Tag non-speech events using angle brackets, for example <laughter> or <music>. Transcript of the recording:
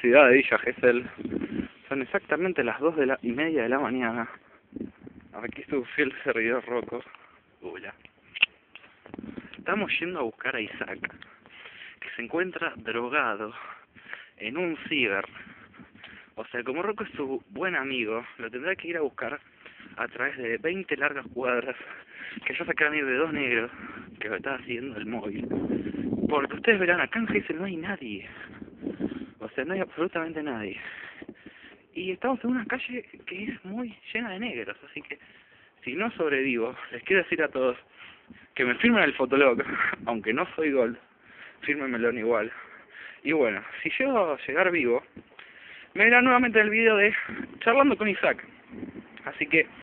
ciudad de Villa Gesell. Son exactamente las dos de la y media de la mañana. Aquí su fiel servidor Rocco. Hola. Estamos yendo a buscar a Isaac, que se encuentra drogado en un ciber. O sea, como Rocco es su buen amigo, lo tendrá que ir a buscar a través de 20 largas cuadras que yo saqué a mí de dos negros que me estaba haciendo el móvil. Porque ustedes verán, acá en no hay nadie. O sea, no hay absolutamente nadie. Y estamos en una calle que es muy llena de negros, así que si no sobrevivo, les quiero decir a todos que me firmen el fotolog, <laughs> aunque no soy gol, fírmenmelo igual. Y bueno, si llego a llegar vivo, me verán nuevamente el video de charlando con Isaac. Así que